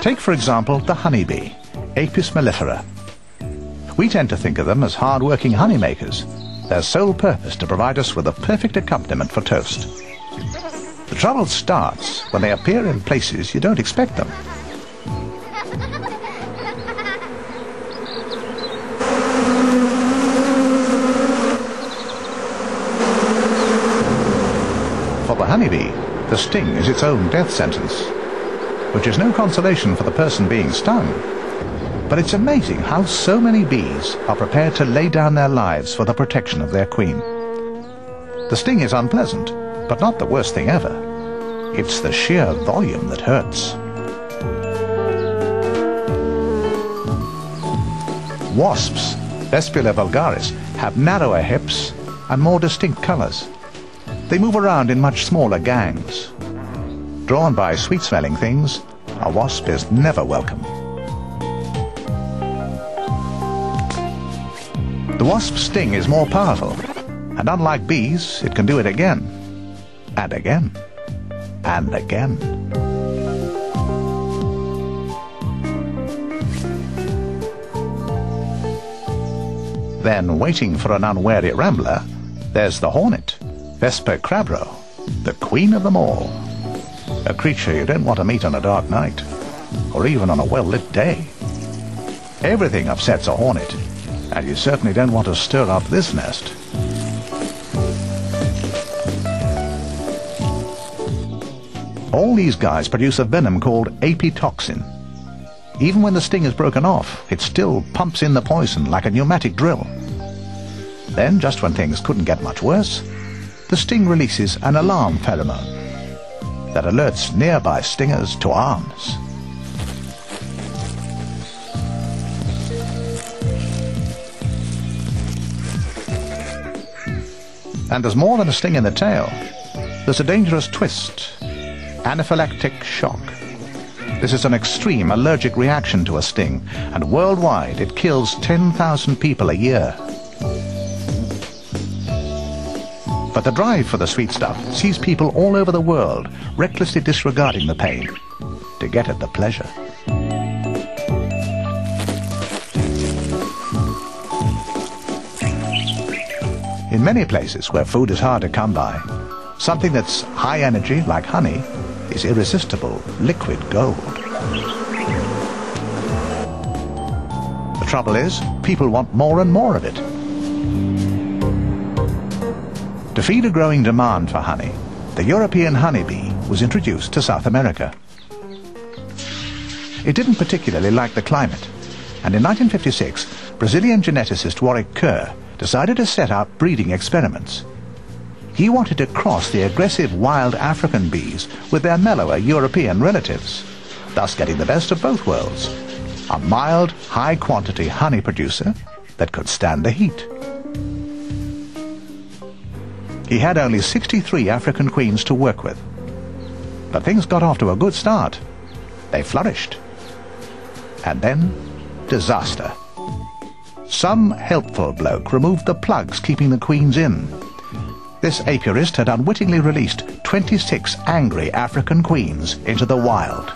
Take, for example, the honeybee, Apis mellifera. We tend to think of them as hard-working honeymakers, their sole purpose to provide us with a perfect accompaniment for toast. The trouble starts when they appear in places you don't expect them. For the honeybee, the sting is its own death sentence, which is no consolation for the person being stung. But it's amazing how so many bees are prepared to lay down their lives for the protection of their queen. The sting is unpleasant, but not the worst thing ever. It's the sheer volume that hurts. Wasps, Vespula vulgaris, have narrower hips and more distinct colors. They move around in much smaller gangs. Drawn by sweet-smelling things, a wasp is never welcome. The wasp's sting is more powerful, and unlike bees, it can do it again, and again, and again. Then, waiting for an unwary rambler, there's the hornet. Vespa crabro, the queen of them all. A creature you don't want to meet on a dark night, or even on a well-lit day. Everything upsets a hornet, and you certainly don't want to stir up this nest. All these guys produce a venom called apitoxin. Even when the sting is broken off, it still pumps in the poison like a pneumatic drill. Then, just when things couldn't get much worse, the sting releases an alarm pheromone that alerts nearby stingers to arms. And there's more than a sting in the tail. There's a dangerous twist, anaphylactic shock. This is an extreme allergic reaction to a sting, and worldwide it kills 10,000 people a year. But the drive for the sweet stuff sees people all over the world recklessly disregarding the pain to get at the pleasure. In many places where food is hard to come by, something that's high energy, like honey, is irresistible liquid gold. The trouble is, people want more and more of it. To feed a growing demand for honey, the European honeybee was introduced to South America. It didn't particularly like the climate, and in 1956, Brazilian geneticist Warwick Kerr decided to set up breeding experiments. He wanted to cross the aggressive wild African bees with their mellower European relatives, thus getting the best of both worlds, a mild, high-quantity honey producer that could stand the heat. He had only 63 African queens to work with. But things got off to a good start. They flourished. And then, disaster. Some helpful bloke removed the plugs keeping the queens in. This apiarist had unwittingly released 26 angry African queens into the wild.